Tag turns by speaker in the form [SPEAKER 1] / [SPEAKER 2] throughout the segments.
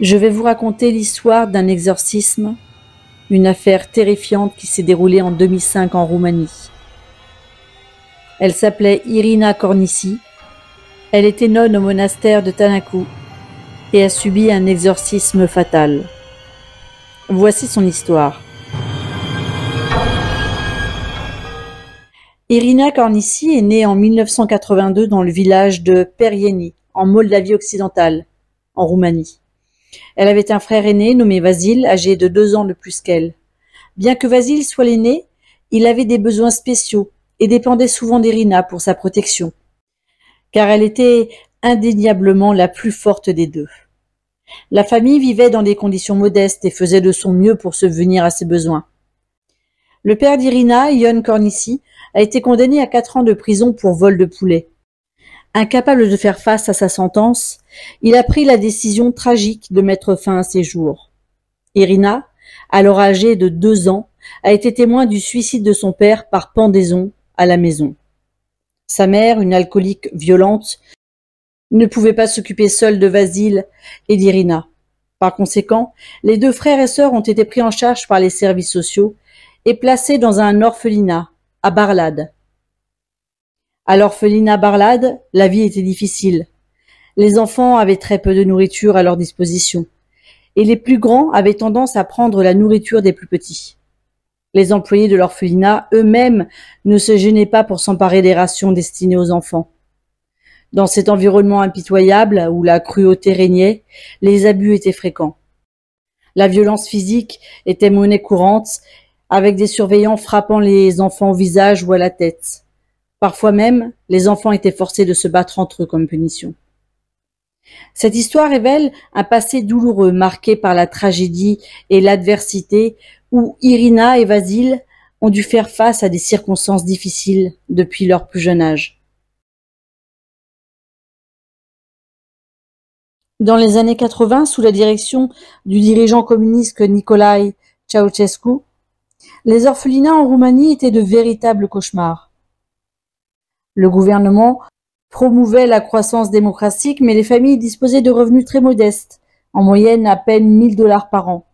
[SPEAKER 1] Je vais vous raconter l'histoire d'un exorcisme, une affaire terrifiante qui s'est déroulée en 2005 en Roumanie. Elle s'appelait Irina Cornici. Elle était nonne au monastère de Tanakou et a subi un exorcisme fatal. Voici son histoire. Irina Cornici est née en 1982 dans le village de Perieni, en Moldavie occidentale, en Roumanie. Elle avait un frère aîné nommé Vasile, âgé de deux ans de plus qu'elle. Bien que Vasile soit l'aîné, il avait des besoins spéciaux et dépendait souvent d'Irina pour sa protection, car elle était indéniablement la plus forte des deux. La famille vivait dans des conditions modestes et faisait de son mieux pour subvenir à ses besoins. Le père d'Irina, Ion Cornici, a été condamné à quatre ans de prison pour vol de poulet. Incapable de faire face à sa sentence, il a pris la décision tragique de mettre fin à ses jours. Irina, alors âgée de deux ans, a été témoin du suicide de son père par pendaison à la maison. Sa mère, une alcoolique violente, ne pouvait pas s'occuper seule de Vasile et d'Irina. Par conséquent, les deux frères et sœurs ont été pris en charge par les services sociaux et placés dans un orphelinat à Barlade, à l'orphelinat Barlade, la vie était difficile. Les enfants avaient très peu de nourriture à leur disposition, et les plus grands avaient tendance à prendre la nourriture des plus petits. Les employés de l'orphelinat eux-mêmes ne se gênaient pas pour s'emparer des rations destinées aux enfants. Dans cet environnement impitoyable où la cruauté régnait, les abus étaient fréquents. La violence physique était monnaie courante, avec des surveillants frappant les enfants au visage ou à la tête. Parfois même, les enfants étaient forcés de se battre entre eux comme punition. Cette histoire révèle un passé douloureux marqué par la tragédie et l'adversité où Irina et Vasile ont dû faire face à des circonstances difficiles depuis leur plus jeune âge. Dans les années 80, sous la direction du dirigeant communiste Nicolae Ceausescu, les orphelinats en Roumanie étaient de véritables cauchemars. Le gouvernement promouvait la croissance démocratique, mais les familles disposaient de revenus très modestes, en moyenne à peine 1000 dollars par an.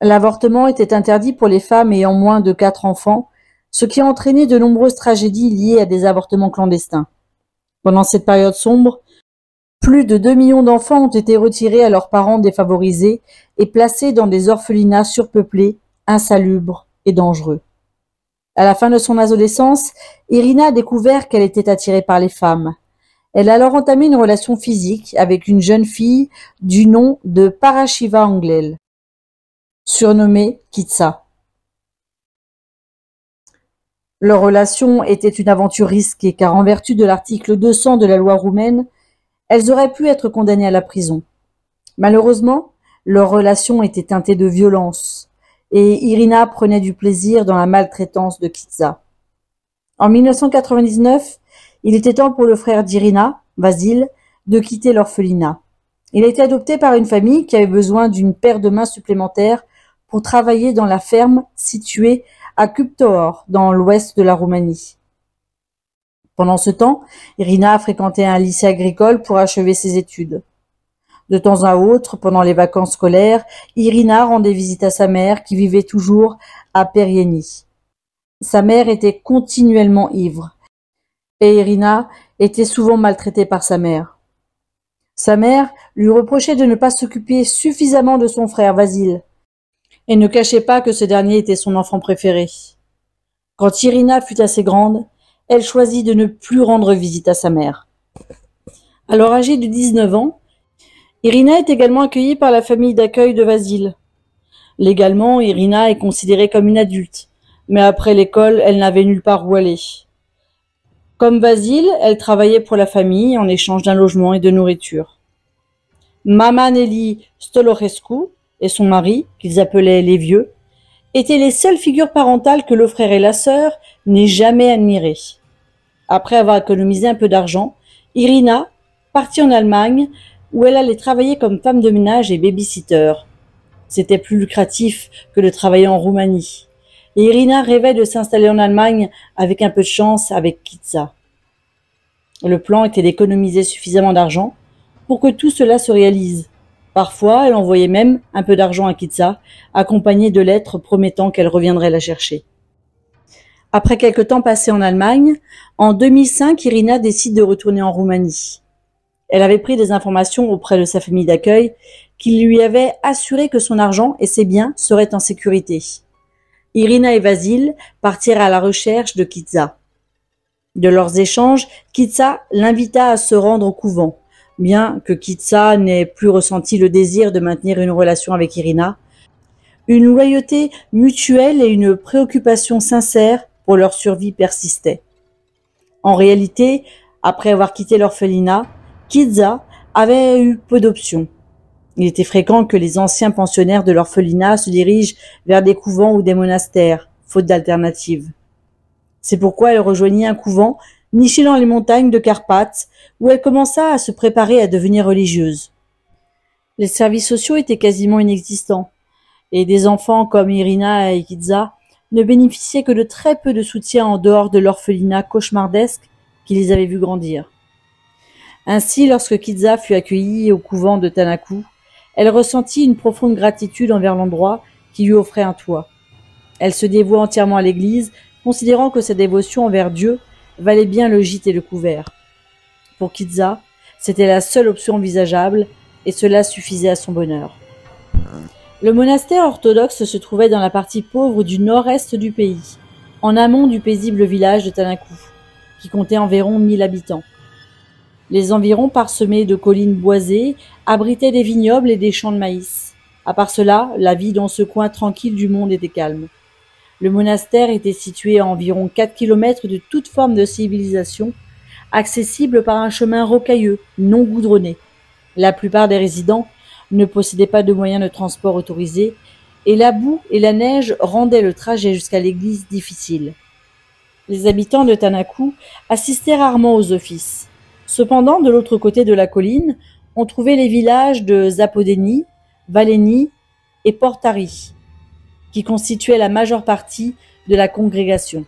[SPEAKER 1] L'avortement était interdit pour les femmes ayant moins de quatre enfants, ce qui a entraîné de nombreuses tragédies liées à des avortements clandestins. Pendant cette période sombre, plus de 2 millions d'enfants ont été retirés à leurs parents défavorisés et placés dans des orphelinats surpeuplés, insalubres et dangereux. À la fin de son adolescence, Irina a découvert qu'elle était attirée par les femmes. Elle a alors entamé une relation physique avec une jeune fille du nom de Parashiva Anglel, surnommée Kitsa. Leur relation était une aventure risquée car en vertu de l'article 200 de la loi roumaine, elles auraient pu être condamnées à la prison. Malheureusement, leur relation était teintée de violence, et Irina prenait du plaisir dans la maltraitance de Kitsa. En 1999, il était temps pour le frère d'Irina, Vasile, de quitter l'orphelinat. Il a été adopté par une famille qui avait besoin d'une paire de mains supplémentaires pour travailler dans la ferme située à Cuptoor, dans l'ouest de la Roumanie. Pendant ce temps, Irina a fréquenté un lycée agricole pour achever ses études. De temps à autre, pendant les vacances scolaires, Irina rendait visite à sa mère qui vivait toujours à Perieni. Sa mère était continuellement ivre et Irina était souvent maltraitée par sa mère. Sa mère lui reprochait de ne pas s'occuper suffisamment de son frère Vasile et ne cachait pas que ce dernier était son enfant préféré. Quand Irina fut assez grande, elle choisit de ne plus rendre visite à sa mère. Alors âgée de 19 ans, Irina est également accueillie par la famille d'accueil de Vasile. Légalement, Irina est considérée comme une adulte, mais après l'école, elle n'avait nulle part où aller. Comme Vasile, elle travaillait pour la famille en échange d'un logement et de nourriture. Mama Nelly Stolorescu et son mari, qu'ils appelaient les vieux, étaient les seules figures parentales que le frère et la sœur n'aient jamais admirées. Après avoir économisé un peu d'argent, Irina partit en Allemagne où elle allait travailler comme femme de ménage et babysitter. C'était plus lucratif que de travailler en Roumanie. Et Irina rêvait de s'installer en Allemagne avec un peu de chance avec Kitsa. Le plan était d'économiser suffisamment d'argent pour que tout cela se réalise. Parfois, elle envoyait même un peu d'argent à Kitsa, accompagnée de lettres promettant qu'elle reviendrait la chercher. Après quelque temps passé en Allemagne, en 2005, Irina décide de retourner en Roumanie. Elle avait pris des informations auprès de sa famille d'accueil qui lui avait assuré que son argent et ses biens seraient en sécurité. Irina et Vasil partirent à la recherche de Kitsa. De leurs échanges, Kitsa l'invita à se rendre au couvent, bien que Kitsa n'ait plus ressenti le désir de maintenir une relation avec Irina. Une loyauté mutuelle et une préoccupation sincère pour leur survie persistaient. En réalité, après avoir quitté l'orphelinat, Kitsa avait eu peu d'options. Il était fréquent que les anciens pensionnaires de l'orphelinat se dirigent vers des couvents ou des monastères, faute d'alternatives. C'est pourquoi elle rejoignit un couvent niché dans les montagnes de Carpates, où elle commença à se préparer à devenir religieuse. Les services sociaux étaient quasiment inexistants, et des enfants comme Irina et Kitsa ne bénéficiaient que de très peu de soutien en dehors de l'orphelinat cauchemardesque qui les avait vus grandir. Ainsi, lorsque Kitsa fut accueillie au couvent de Tanaku, elle ressentit une profonde gratitude envers l'endroit qui lui offrait un toit. Elle se dévoua entièrement à l'église, considérant que sa dévotion envers Dieu valait bien le gîte et le couvert. Pour Kitsa, c'était la seule option envisageable, et cela suffisait à son bonheur. Le monastère orthodoxe se trouvait dans la partie pauvre du nord-est du pays, en amont du paisible village de Tanakou, qui comptait environ mille habitants. Les environs parsemés de collines boisées abritaient des vignobles et des champs de maïs. À part cela, la vie dans ce coin tranquille du monde était calme. Le monastère était situé à environ 4 kilomètres de toute forme de civilisation, accessible par un chemin rocailleux, non goudronné. La plupart des résidents ne possédaient pas de moyens de transport autorisés, et la boue et la neige rendaient le trajet jusqu'à l'église difficile. Les habitants de Tanakou assistaient rarement aux offices. Cependant, de l'autre côté de la colline, on trouvait les villages de Zapodeni, Valeni et Portari, qui constituaient la majeure partie de la congrégation.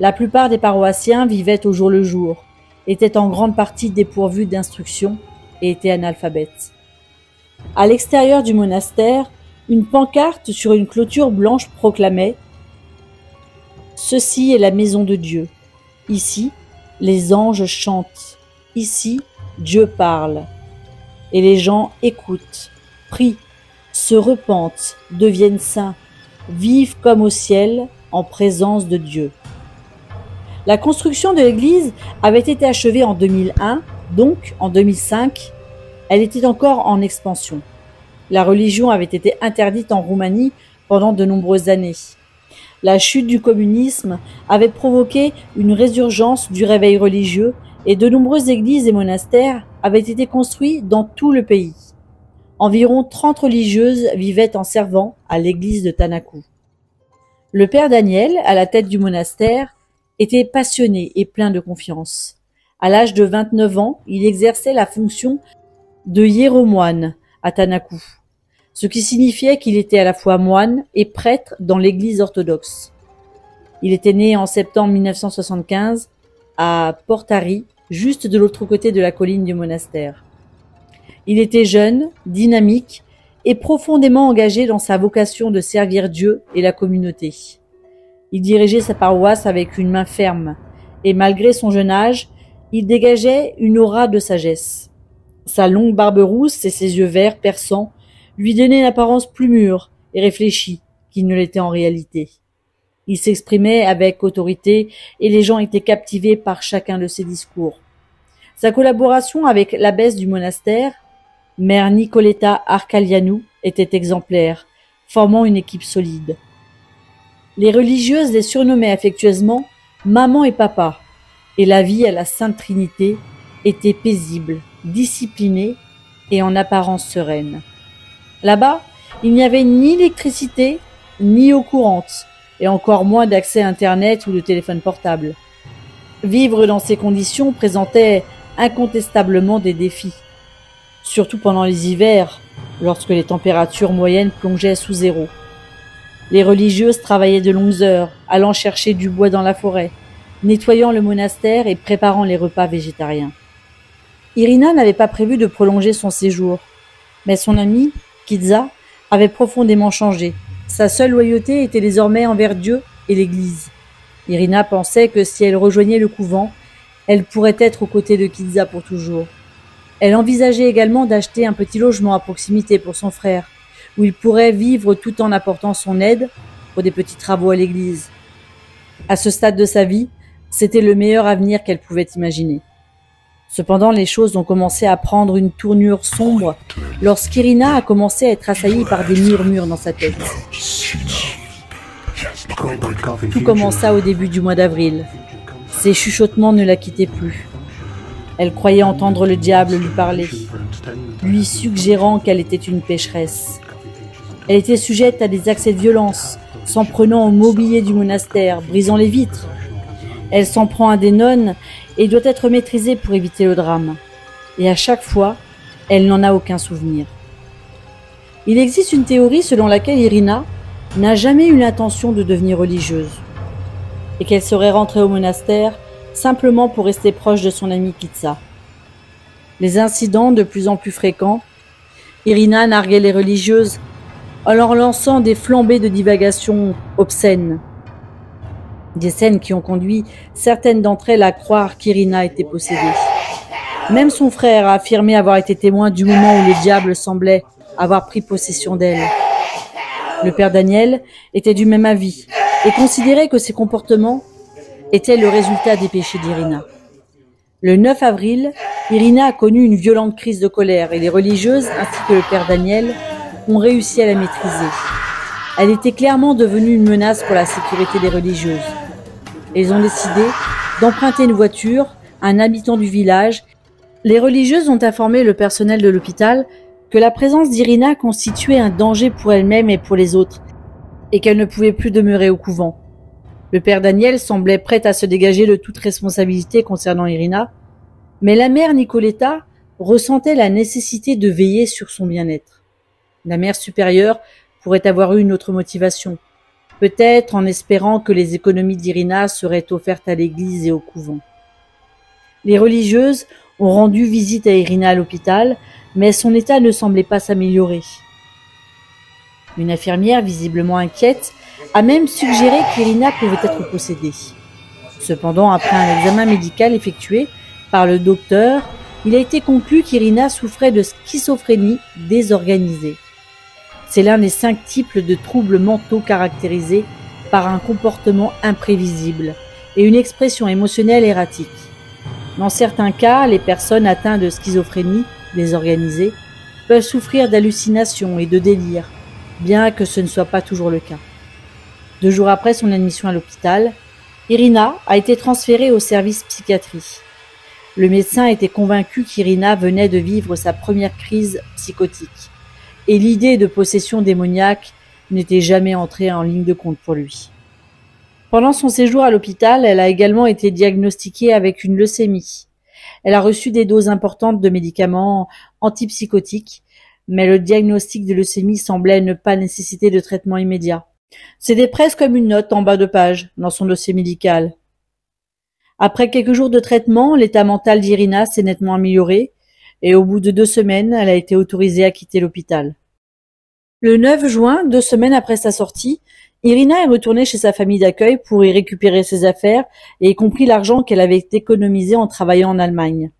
[SPEAKER 1] La plupart des paroissiens vivaient au jour le jour, étaient en grande partie dépourvus d'instruction et étaient analphabètes. À l'extérieur du monastère, une pancarte sur une clôture blanche proclamait Ceci est la maison de Dieu. Ici, les anges chantent. Ici, Dieu parle. Et les gens écoutent, prient, se repentent, deviennent saints, vivent comme au ciel en présence de Dieu. La construction de l'église avait été achevée en 2001, donc en 2005, elle était encore en expansion. La religion avait été interdite en Roumanie pendant de nombreuses années. La chute du communisme avait provoqué une résurgence du réveil religieux et de nombreuses églises et monastères avaient été construits dans tout le pays. Environ 30 religieuses vivaient en servant à l'église de Tanakou. Le père Daniel, à la tête du monastère, était passionné et plein de confiance. À l'âge de 29 ans, il exerçait la fonction de hiéromoine à Tanakou, ce qui signifiait qu'il était à la fois moine et prêtre dans l'église orthodoxe. Il était né en septembre 1975 à Portari, juste de l'autre côté de la colline du monastère. Il était jeune, dynamique et profondément engagé dans sa vocation de servir Dieu et la communauté. Il dirigeait sa paroisse avec une main ferme, et malgré son jeune âge, il dégageait une aura de sagesse. Sa longue barbe rousse et ses yeux verts perçants lui donnaient une apparence plus mûre et réfléchie qu'il ne l'était en réalité. Il s'exprimait avec autorité et les gens étaient captivés par chacun de ses discours. Sa collaboration avec l'abbesse du monastère, mère Nicoletta Arcalianou, était exemplaire, formant une équipe solide. Les religieuses les surnommaient affectueusement maman et papa, et la vie à la Sainte Trinité était paisible, disciplinée et en apparence sereine. Là-bas, il n'y avait ni électricité, ni eau courante, et encore moins d'accès à Internet ou de téléphone portable. Vivre dans ces conditions présentait incontestablement des défis, surtout pendant les hivers, lorsque les températures moyennes plongeaient sous zéro. Les religieuses travaillaient de longues heures, allant chercher du bois dans la forêt, nettoyant le monastère et préparant les repas végétariens. Irina n'avait pas prévu de prolonger son séjour. Mais son amie, Kitza, avait profondément changé. Sa seule loyauté était désormais envers Dieu et l'Église. Irina pensait que si elle rejoignait le couvent, elle pourrait être aux côtés de Kitza pour toujours. Elle envisageait également d'acheter un petit logement à proximité pour son frère, où il pourrait vivre tout en apportant son aide pour des petits travaux à l'église. À ce stade de sa vie, c'était le meilleur avenir qu'elle pouvait imaginer. Cependant, les choses ont commencé à prendre une tournure sombre lorsqu'Irina a commencé à être assaillie par des murmures dans sa tête. Tout commença au début du mois d'avril. Ses chuchotements ne la quittaient plus. Elle croyait entendre le diable lui parler, lui suggérant qu'elle était une pécheresse. Elle était sujette à des accès de violence, s'en prenant au mobilier du monastère, brisant les vitres. Elle s'en prend à des nonnes et doit être maîtrisée pour éviter le drame. Et à chaque fois, elle n'en a aucun souvenir. Il existe une théorie selon laquelle Irina n'a jamais eu l'intention de devenir religieuse et qu'elle serait rentrée au monastère simplement pour rester proche de son amie Kitsa. Les incidents de plus en plus fréquents, Irina narguait les religieuses en leur lançant des flambées de divagations obscènes. Des scènes qui ont conduit certaines d'entre elles à croire qu'Irina était possédée. Même son frère a affirmé avoir été témoin du moment où le diable semblait avoir pris possession d'elle. Le père Daniel était du même avis et considérait que ses comportements étaient le résultat des péchés d'Irina. Le 9 avril, Irina a connu une violente crise de colère et les religieuses ainsi que le père Daniel ont réussi à la maîtriser. Elle était clairement devenue une menace pour la sécurité des religieuses. Elles ont décidé d'emprunter une voiture à un habitant du village. Les religieuses ont informé le personnel de l'hôpital que la présence d'Irina constituait un danger pour elle-même et pour les autres, et qu'elle ne pouvait plus demeurer au couvent. Le père Daniel semblait prêt à se dégager de toute responsabilité concernant Irina, mais la mère Nicoletta ressentait la nécessité de veiller sur son bien-être. La mère supérieure pourrait avoir eu une autre motivation, peut-être en espérant que les économies d'Irina seraient offertes à l'église et au couvent. Les religieuses ont rendu visite à Irina à l'hôpital, mais son état ne semblait pas s'améliorer. Une infirmière, visiblement inquiète, a même suggéré qu'Irina pouvait être possédée. Cependant, après un examen médical effectué par le docteur, il a été conclu qu'Irina souffrait de schizophrénie désorganisée. C'est l'un des cinq types de troubles mentaux caractérisés par un comportement imprévisible et une expression émotionnelle erratique. Dans certains cas, les personnes atteintes de schizophrénie désorganisée peuvent souffrir d'hallucinations et de délires, bien que ce ne soit pas toujours le cas. Deux jours après son admission à l'hôpital, Irina a été transférée au service psychiatrie. Le médecin était convaincu qu'Irina venait de vivre sa première crise psychotique et l'idée de possession démoniaque n'était jamais entrée en ligne de compte pour lui. Pendant son séjour à l'hôpital, elle a également été diagnostiquée avec une leucémie. Elle a reçu des doses importantes de médicaments antipsychotiques, mais le diagnostic de leucémie semblait ne pas nécessiter de traitement immédiat. C'était presque comme une note en bas de page dans son dossier médical. Après quelques jours de traitement, l'état mental d'Irina s'est nettement amélioré et au bout de deux semaines, elle a été autorisée à quitter l'hôpital. Le 9 juin, deux semaines après sa sortie, Irina est retournée chez sa famille d'accueil pour y récupérer ses affaires et y compris l'argent qu'elle avait économisé en travaillant en Allemagne.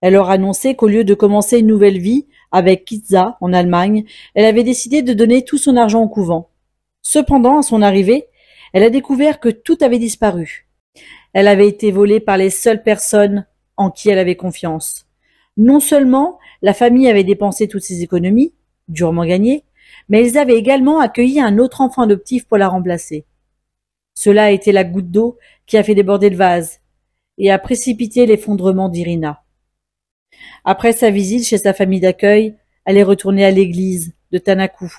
[SPEAKER 1] Elle leur annoncé qu'au lieu de commencer une nouvelle vie avec Kitza en Allemagne, elle avait décidé de donner tout son argent au couvent. Cependant, à son arrivée, elle a découvert que tout avait disparu. Elle avait été volée par les seules personnes en qui elle avait confiance. Non seulement la famille avait dépensé toutes ses économies, durement gagnées, mais ils avaient également accueilli un autre enfant adoptif pour la remplacer. Cela a été la goutte d'eau qui a fait déborder le vase et a précipité l'effondrement d'Irina. Après sa visite chez sa famille d'accueil, elle est retournée à l'église de Tanakou,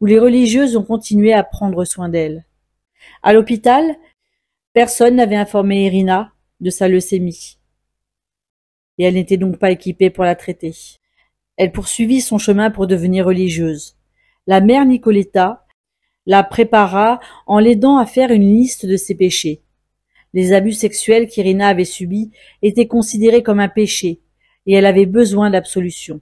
[SPEAKER 1] où les religieuses ont continué à prendre soin d'elle. À l'hôpital, personne n'avait informé Irina de sa leucémie et elle n'était donc pas équipée pour la traiter. Elle poursuivit son chemin pour devenir religieuse. La mère Nicoletta la prépara en l'aidant à faire une liste de ses péchés. Les abus sexuels qu'Irina avait subis étaient considérés comme un péché, et elle avait besoin d'absolution.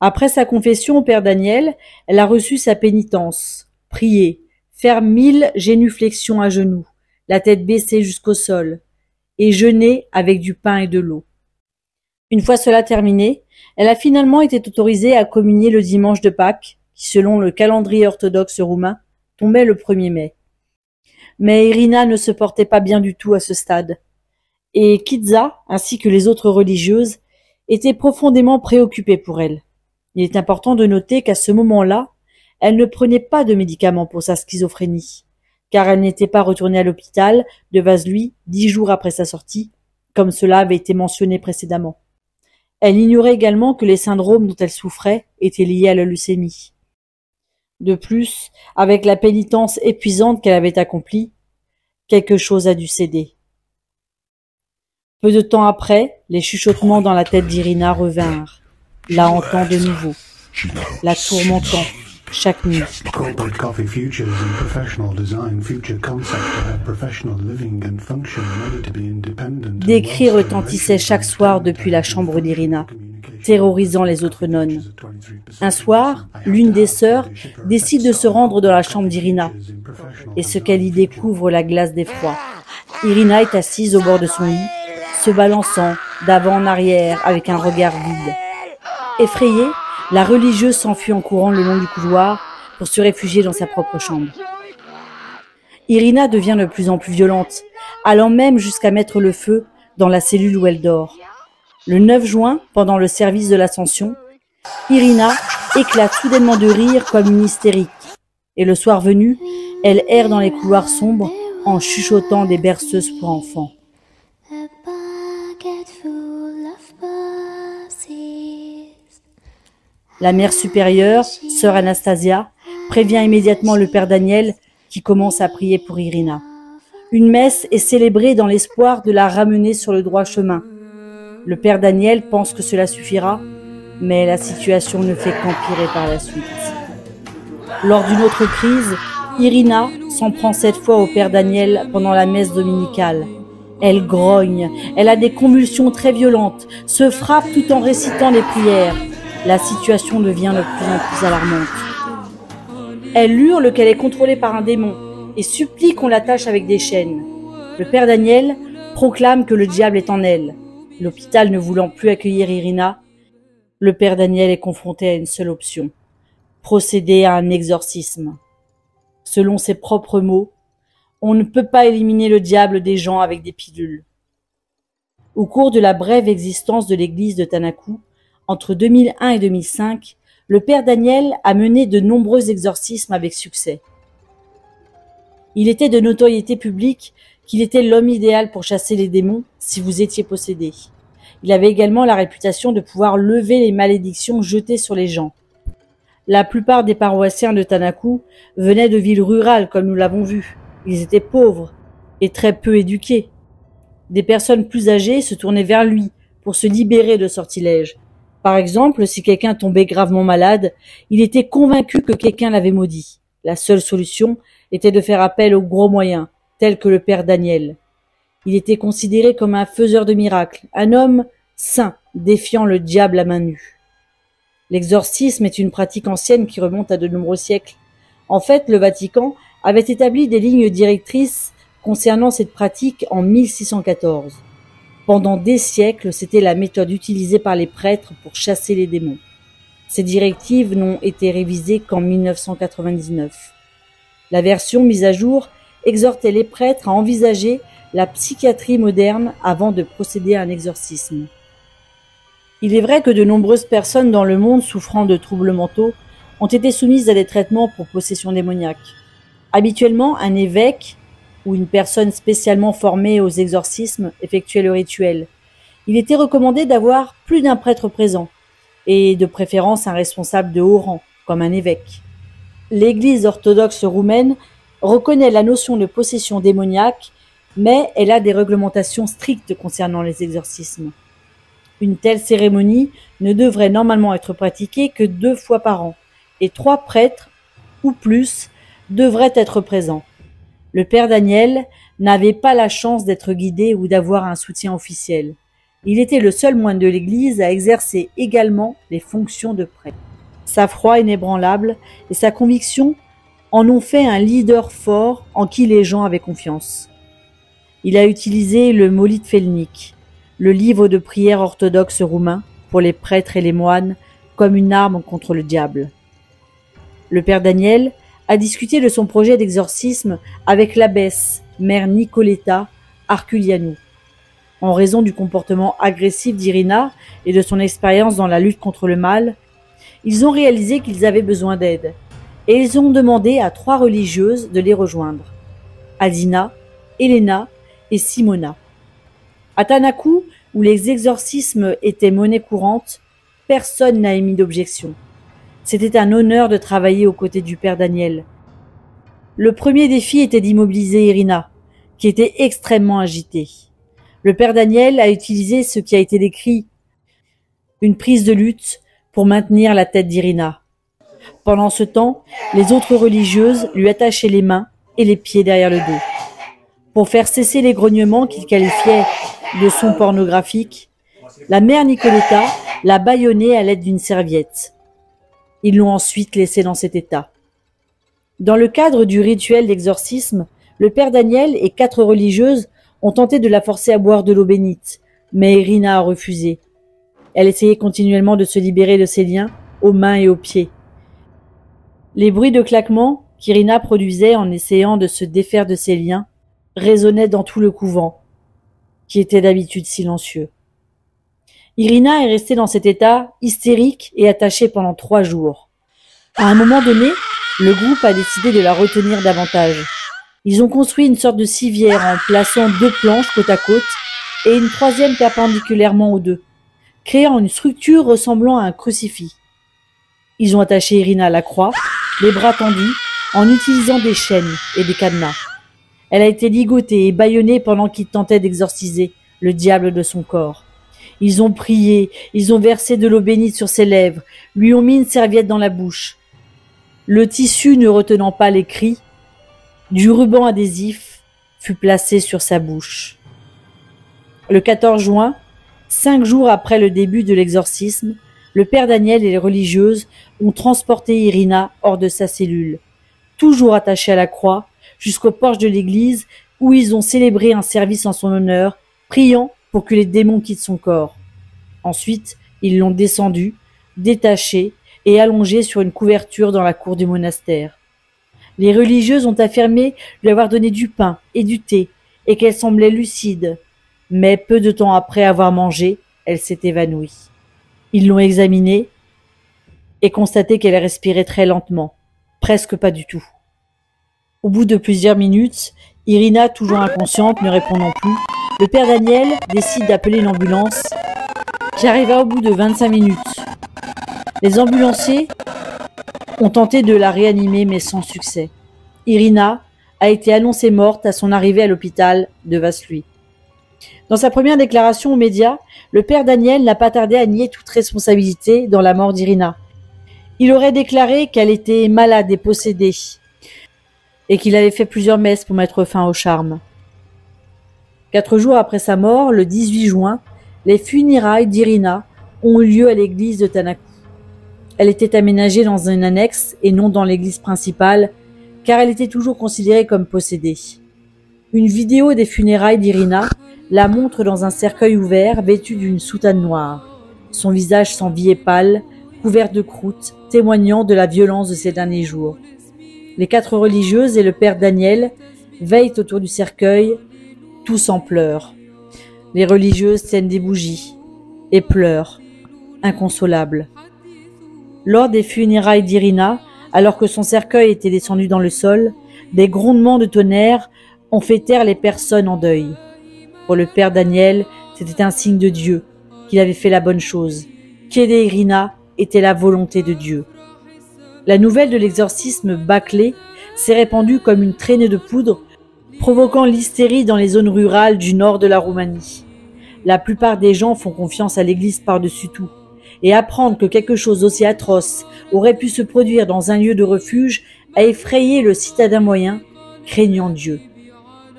[SPEAKER 1] Après sa confession au père Daniel, elle a reçu sa pénitence, prié, faire mille génuflexions à genoux, la tête baissée jusqu'au sol, et jeûner avec du pain et de l'eau. Une fois cela terminé, elle a finalement été autorisée à communier le dimanche de Pâques, qui selon le calendrier orthodoxe roumain, tombait le 1er mai. Mais Irina ne se portait pas bien du tout à ce stade. Et Kitza, ainsi que les autres religieuses, étaient profondément préoccupées pour elle. Il est important de noter qu'à ce moment-là, elle ne prenait pas de médicaments pour sa schizophrénie, car elle n'était pas retournée à l'hôpital de Vaslui dix jours après sa sortie, comme cela avait été mentionné précédemment. Elle ignorait également que les syndromes dont elle souffrait étaient liés à la leucémie. De plus, avec la pénitence épuisante qu'elle avait accomplie, quelque chose a dû céder. Peu de temps après, les chuchotements dans la tête d'Irina revinrent, la hantant de nouveau, la tourmentant, chaque nuit. Des cris retentissaient chaque soir depuis la chambre d'Irina, terrorisant les autres nonnes. Un soir, l'une des sœurs décide de se rendre dans la chambre d'Irina, et ce qu'elle y découvre la glace d'effroi. Irina est assise au bord de son lit, se balançant d'avant en arrière avec un regard vide. Effrayée, la religieuse s'enfuit en courant le long du couloir pour se réfugier dans sa propre chambre. Irina devient de plus en plus violente, allant même jusqu'à mettre le feu dans la cellule où elle dort. Le 9 juin, pendant le service de l'ascension, Irina éclate soudainement de rire comme une hystérique. Et le soir venu, elle erre dans les couloirs sombres en chuchotant des berceuses pour enfants. La mère supérieure, sœur Anastasia, prévient immédiatement le père Daniel qui commence à prier pour Irina. Une messe est célébrée dans l'espoir de la ramener sur le droit chemin. Le père Daniel pense que cela suffira, mais la situation ne fait qu'empirer par la suite. Lors d'une autre crise, Irina s'en prend cette fois au père Daniel pendant la messe dominicale. Elle grogne, elle a des convulsions très violentes, se frappe tout en récitant les prières la situation devient de plus en plus alarmante. Elle hurle qu'elle est contrôlée par un démon et supplie qu'on l'attache avec des chaînes. Le père Daniel proclame que le diable est en elle. L'hôpital ne voulant plus accueillir Irina, le père Daniel est confronté à une seule option procéder à un exorcisme. Selon ses propres mots, on ne peut pas éliminer le diable des gens avec des pilules. Au cours de la brève existence de l'église de Tanakou, entre 2001 et 2005, le père Daniel a mené de nombreux exorcismes avec succès. Il était de notoriété publique qu'il était l'homme idéal pour chasser les démons si vous étiez possédé. Il avait également la réputation de pouvoir lever les malédictions jetées sur les gens. La plupart des paroissiens de Tanaku venaient de villes rurales, comme nous l'avons vu. Ils étaient pauvres et très peu éduqués. Des personnes plus âgées se tournaient vers lui pour se libérer de sortilèges, par exemple, si quelqu'un tombait gravement malade, il était convaincu que quelqu'un l'avait maudit. La seule solution était de faire appel aux gros moyens, tels que le père Daniel. Il était considéré comme un faiseur de miracles, un homme saint, défiant le diable à main nue. L'exorcisme est une pratique ancienne qui remonte à de nombreux siècles. En fait, le Vatican avait établi des lignes directrices concernant cette pratique en 1614. Pendant des siècles, c'était la méthode utilisée par les prêtres pour chasser les démons. Ces directives n'ont été révisées qu'en 1999. La version mise à jour exhortait les prêtres à envisager la psychiatrie moderne avant de procéder à un exorcisme. Il est vrai que de nombreuses personnes dans le monde souffrant de troubles mentaux ont été soumises à des traitements pour possession démoniaque. Habituellement, un évêque où une personne spécialement formée aux exorcismes effectuait le rituel. Il était recommandé d'avoir plus d'un prêtre présent, et de préférence un responsable de haut rang, comme un évêque. L'Église orthodoxe roumaine reconnaît la notion de possession démoniaque, mais elle a des réglementations strictes concernant les exorcismes. Une telle cérémonie ne devrait normalement être pratiquée que deux fois par an, et trois prêtres, ou plus, devraient être présents. Le père Daniel n'avait pas la chance d'être guidé ou d'avoir un soutien officiel. Il était le seul moine de l'Église à exercer également les fonctions de prêtre. Sa foi inébranlable et sa conviction en ont fait un leader fort en qui les gens avaient confiance. Il a utilisé le Molit Felnik, le livre de prière orthodoxe roumain, pour les prêtres et les moines comme une arme contre le diable. Le père Daniel a discuté de son projet d'exorcisme avec l'abbesse, mère Nicoletta Arculianou. En raison du comportement agressif d'Irina et de son expérience dans la lutte contre le mal, ils ont réalisé qu'ils avaient besoin d'aide et ils ont demandé à trois religieuses de les rejoindre. Adina, Elena et Simona. À Tanaku, où les exorcismes étaient monnaie courante, personne n'a émis d'objection. C'était un honneur de travailler aux côtés du père Daniel. Le premier défi était d'immobiliser Irina, qui était extrêmement agitée. Le père Daniel a utilisé ce qui a été décrit, une prise de lutte, pour maintenir la tête d'Irina. Pendant ce temps, les autres religieuses lui attachaient les mains et les pieds derrière le dos. Pour faire cesser les grognements qu'il qualifiait de son pornographique, la mère Nicoletta l'a bâillonnée à l'aide d'une serviette. Ils l'ont ensuite laissée dans cet état. Dans le cadre du rituel d'exorcisme, le père Daniel et quatre religieuses ont tenté de la forcer à boire de l'eau bénite, mais Irina a refusé. Elle essayait continuellement de se libérer de ses liens, aux mains et aux pieds. Les bruits de claquements qu'Irina produisait en essayant de se défaire de ses liens résonnaient dans tout le couvent, qui était d'habitude silencieux. Irina est restée dans cet état hystérique et attachée pendant trois jours. À un moment donné, le groupe a décidé de la retenir davantage. Ils ont construit une sorte de civière en plaçant deux planches côte à côte et une troisième perpendiculairement aux deux, créant une structure ressemblant à un crucifix. Ils ont attaché Irina à la croix, les bras tendus, en utilisant des chaînes et des cadenas. Elle a été ligotée et bâillonnée pendant qu'ils tentaient d'exorciser le diable de son corps. Ils ont prié, ils ont versé de l'eau bénite sur ses lèvres, lui ont mis une serviette dans la bouche. Le tissu ne retenant pas les cris, du ruban adhésif fut placé sur sa bouche. Le 14 juin, cinq jours après le début de l'exorcisme, le père Daniel et les religieuses ont transporté Irina hors de sa cellule, toujours attachée à la croix, jusqu'au porche de l'église où ils ont célébré un service en son honneur, priant que les démons quittent son corps. Ensuite, ils l'ont descendu, détaché et allongé sur une couverture dans la cour du monastère. Les religieuses ont affirmé lui avoir donné du pain et du thé et qu'elle semblait lucide, mais peu de temps après avoir mangé, elle s'est évanouie. Ils l'ont examinée et constaté qu'elle respirait très lentement, presque pas du tout. Au bout de plusieurs minutes, Irina, toujours inconsciente, ne répondant plus, le père Daniel décide d'appeler une ambulance qui arriva au bout de 25 minutes. Les ambulanciers ont tenté de la réanimer mais sans succès. Irina a été annoncée morte à son arrivée à l'hôpital de Vaslui. Dans sa première déclaration aux médias, le père Daniel n'a pas tardé à nier toute responsabilité dans la mort d'Irina. Il aurait déclaré qu'elle était malade et possédée et qu'il avait fait plusieurs messes pour mettre fin au charme. Quatre jours après sa mort, le 18 juin, les funérailles d'Irina ont eu lieu à l'église de Tanaku. Elle était aménagée dans une annexe et non dans l'église principale, car elle était toujours considérée comme possédée. Une vidéo des funérailles d'Irina la montre dans un cercueil ouvert vêtue d'une soutane noire, son visage sans pâle, couvert de croûte, témoignant de la violence de ces derniers jours. Les quatre religieuses et le père Daniel veillent autour du cercueil, tous en pleurs. Les religieuses tiennent des bougies et pleurent, inconsolables. Lors des funérailles d'Irina, alors que son cercueil était descendu dans le sol, des grondements de tonnerre ont fait taire les personnes en deuil. Pour le père Daniel, c'était un signe de Dieu, qu'il avait fait la bonne chose, qu'aider Irina était la volonté de Dieu. La nouvelle de l'exorcisme bâclé s'est répandue comme une traînée de poudre provoquant l'hystérie dans les zones rurales du nord de la Roumanie. La plupart des gens font confiance à l'Église par-dessus tout, et apprendre que quelque chose d'aussi atroce aurait pu se produire dans un lieu de refuge a effrayé le citadin moyen, craignant Dieu.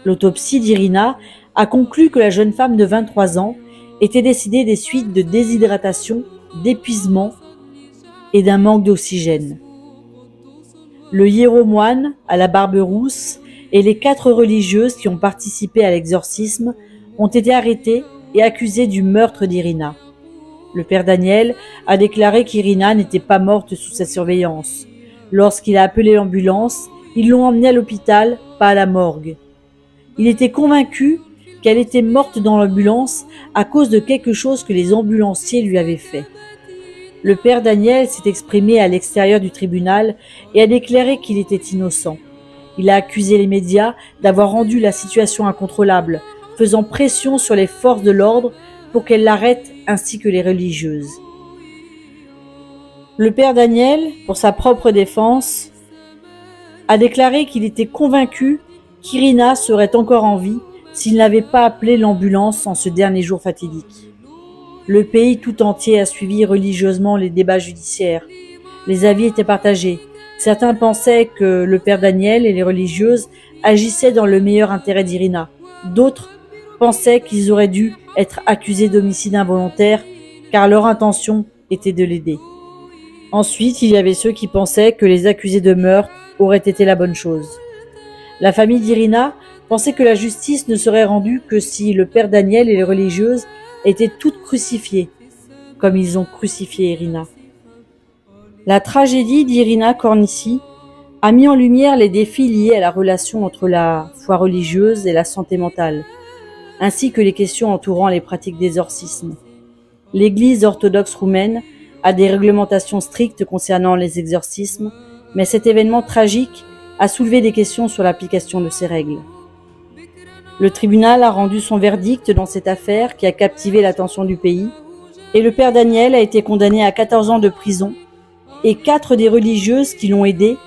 [SPEAKER 1] L'autopsie d'Irina a conclu que la jeune femme de 23 ans était décédé des suites de déshydratation, d'épuisement et d'un manque d'oxygène. Le hiéromoine à la barbe rousse et les quatre religieuses qui ont participé à l'exorcisme ont été arrêtés et accusés du meurtre d'Irina. Le père Daniel a déclaré qu'Irina n'était pas morte sous sa surveillance. Lorsqu'il a appelé l'ambulance, ils l'ont emmenée à l'hôpital, pas à la morgue. Il était convaincu qu'elle était morte dans l'ambulance à cause de quelque chose que les ambulanciers lui avaient fait. Le père Daniel s'est exprimé à l'extérieur du tribunal et a déclaré qu'il était innocent. Il a accusé les médias d'avoir rendu la situation incontrôlable, faisant pression sur les forces de l'ordre pour qu'elles l'arrêtent ainsi que les religieuses. Le père Daniel, pour sa propre défense, a déclaré qu'il était convaincu qu'Irina serait encore en vie s'il n'avait pas appelé l'ambulance en ce dernier jour fatidique. Le pays tout entier a suivi religieusement les débats judiciaires. Les avis étaient partagés. Certains pensaient que le père Daniel et les religieuses agissaient dans le meilleur intérêt d'Irina. D'autres pensaient qu'ils auraient dû être accusés d'homicide involontaire car leur intention était de l'aider. Ensuite, il y avait ceux qui pensaient que les accusés de meurtre auraient été la bonne chose. La famille d'Irina pensait que la justice ne serait rendue que si le père Daniel et les religieuses étaient toutes crucifiées, comme ils ont crucifié Irina. La tragédie d'Irina Cornici a mis en lumière les défis liés à la relation entre la foi religieuse et la santé mentale, ainsi que les questions entourant les pratiques d'exorcisme. L'Église orthodoxe roumaine a des réglementations strictes concernant les exorcismes, mais cet événement tragique a soulevé des questions sur l'application de ces règles. Le tribunal a rendu son verdict dans cette affaire qui a captivé l'attention du pays, et le père Daniel a été condamné à 14 ans de prison, et quatre des religieuses qui l'ont aidé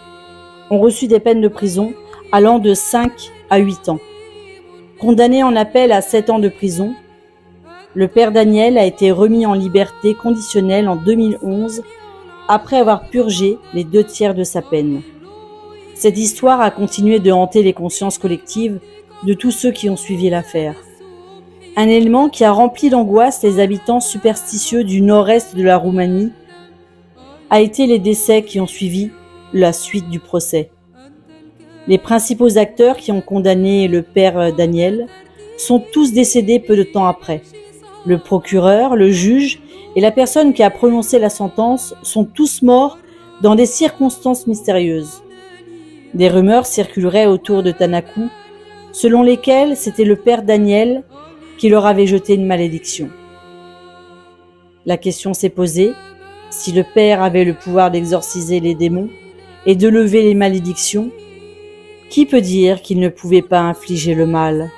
[SPEAKER 1] ont reçu des peines de prison allant de 5 à 8 ans. Condamné en appel à 7 ans de prison, le père Daniel a été remis en liberté conditionnelle en 2011 après avoir purgé les deux tiers de sa peine. Cette histoire a continué de hanter les consciences collectives de tous ceux qui ont suivi l'affaire. Un élément qui a rempli d'angoisse les habitants superstitieux du nord-est de la Roumanie a été les décès qui ont suivi la suite du procès. Les principaux acteurs qui ont condamné le père Daniel sont tous décédés peu de temps après. Le procureur, le juge et la personne qui a prononcé la sentence sont tous morts dans des circonstances mystérieuses. Des rumeurs circuleraient autour de Tanakou, selon lesquelles c'était le père Daniel qui leur avait jeté une malédiction. La question s'est posée, si le père avait le pouvoir d'exorciser les démons et de lever les malédictions, qui peut dire qu'il ne pouvait pas infliger le mal?